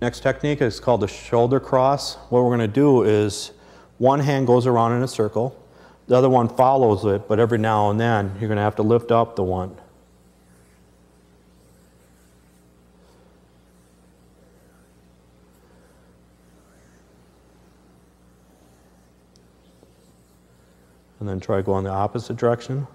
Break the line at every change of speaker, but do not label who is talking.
Next technique is called the shoulder cross. What we're going to do is one hand goes around in a circle, the other one follows it, but every now and then you're going to have to lift up the one. And then try go in the opposite direction.